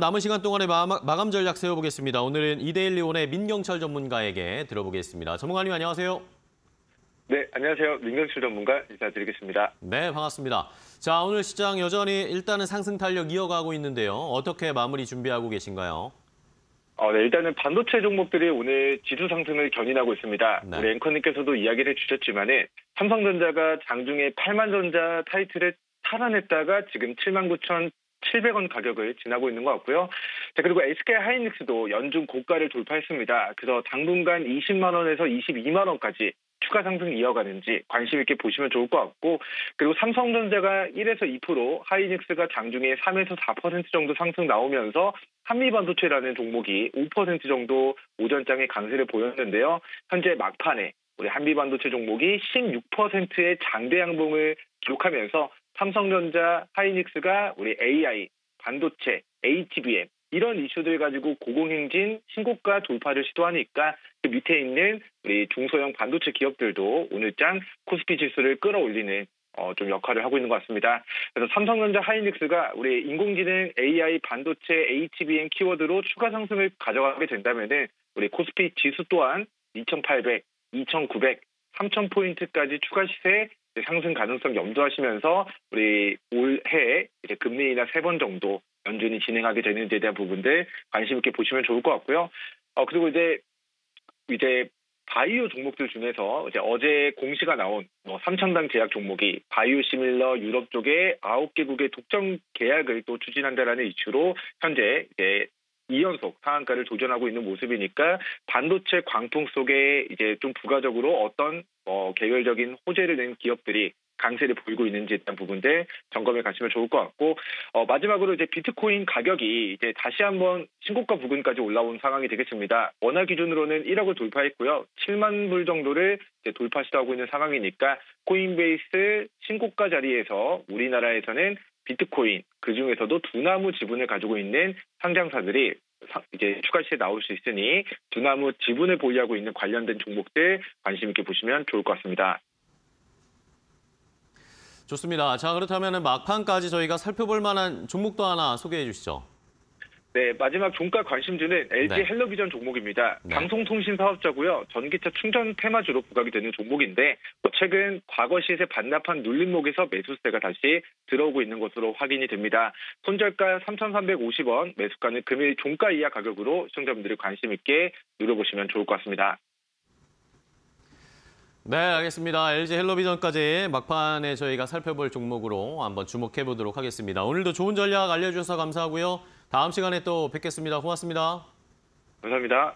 남은 시간 동안의 마, 마감 전략 세워보겠습니다. 오늘은 이데일리온의 민경철 전문가에게 들어보겠습니다. 전문가님 안녕하세요. 네, 안녕하세요. 민경철 전문가 인사드리겠습니다. 네, 반갑습니다. 자, 오늘 시장 여전히 일단은 상승 탄력 이어가고 있는데요. 어떻게 마무리 준비하고 계신가요? 어, 네, 일단은 반도체 종목들이 오늘 지수 상승을 견인하고 있습니다. 네. 우리 앵커님께서도 이야기를 해주셨지만은 삼성전자가 장중에 8만 전자 타이틀을 탈환했다가 지금 7만 9천 700원 가격을 지나고 있는 것 같고요. 자, 그리고 SK 하이닉스도 연중 고가를 돌파했습니다. 그래서 당분간 20만 원에서 22만 원까지 추가 상승 이어가는지 관심 있게 보시면 좋을 것 같고 그리고 삼성전자가 1에서 2% 하이닉스가 장중에 3에서 4% 정도 상승 나오면서 한미반도체라는 종목이 5% 정도 오전장에 강세를 보였는데요. 현재 막판에 우리 한미반도체 종목이 16%의 장대 양봉을 기록하면서 삼성전자, 하이닉스가 우리 AI, 반도체, HBM 이런 이슈들 가지고 고공행진 신고가 돌파를 시도하니까 그 밑에 있는 우리 중소형 반도체 기업들도 오늘장 코스피 지수를 끌어올리는 어, 좀 역할을 하고 있는 것 같습니다. 그래서 삼성전자 하이닉스가 우리 인공지능 AI 반도체 HBM 키워드로 추가 상승을 가져가게 된다면은 우리 코스피 지수 또한 2,800, 2,900, 3,000포인트까지 추가 시세 상승 가능성 염두하시면서 우리 올해 이제 금리 인하 세 번 정도 연준이 진행하게 되는지에 대한 부분들 관심 있게 보시면 좋을 것 같고요. 어 그리고 이제 이제 바이오 종목들 중에서 이제 어제 공시가 나온 뭐 삼천당 제약 종목이 바이오 시밀러 유럽 쪽에 아홉 개국의 독점 계약을 또 추진한다라는 이슈로 현재 이제 2연속 상한가를 도전하고 있는 모습이니까 반도체 광풍 속에 이제 좀 부가적으로 어떤 어, 개별적인 호재를 낸 기업들이 강세를 보이고 있는지에 대한 부분들 점검해 가시면 좋을 것 같고 어, 마지막으로 이제 비트코인 가격이 이제 다시 한번 신고가 부근까지 올라온 상황이 되겠습니다. 원화 기준으로는 1억을 돌파했고요. 7만 불 정도를 돌파 시도하고 있는 상황이니까 코인베이스 신고가 자리에서 우리나라에서는 비트코인 그 중에서도 두나무 지분을 가지고 있는 상장사들이 사- 이제 추가 시에 나올 수 있으니 두나무 지분을 보유하고 있는 관련된 종목들 관심 있게 보시면 좋을 것 같습니다. 좋습니다. 자, 그렇다면 막판까지 저희가 살펴볼 만한 종목도 하나 소개해 주시죠. 네, 마지막 종가 관심주는 LG 네. 헬로비전 종목입니다. 네. 방송통신 사업자고요. 전기차 충전 테마주로 부각이 되는 종목인데 뭐 최근 과거 시세 반납한 눌림목에서 매수세가 다시 들어오고 있는 것으로 확인이 됩니다. 손절가 3,350원, 매수가는 금일 종가 이하 가격으로 시청자분들이 관심 있게 누려보시면 좋을 것 같습니다. 네, 알겠습니다. LG 헬로비전까지 막판에 저희가 살펴볼 종목으로 한번 주목해 보도록 하겠습니다. 오늘도 좋은 전략 알려주셔서 감사하고요. 다음 시간에 또 뵙겠습니다. 고맙습니다. 감사합니다.